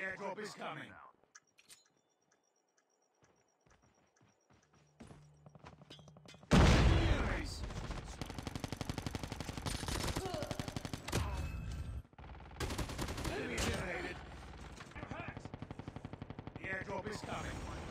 airdrop is coming. Eliminated. You're hurt. The airdrop is coming.